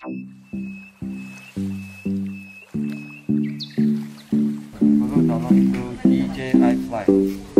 我是小浪猪 DJI Fly。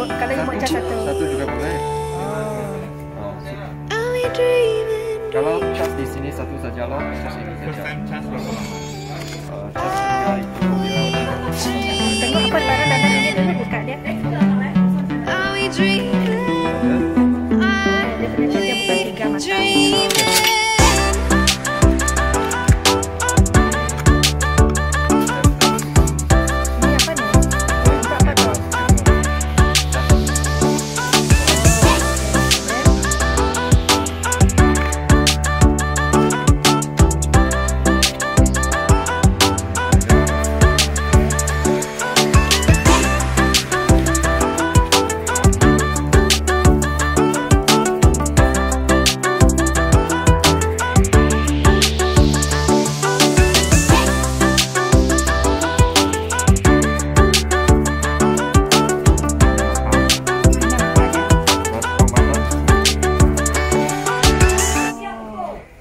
mau satu juga boleh. Oh. oh kalau cas di sini satu saja loh cas ini saja. Uh, tiga tengok dan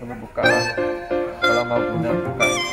ngebuka kalau nggak benar buka.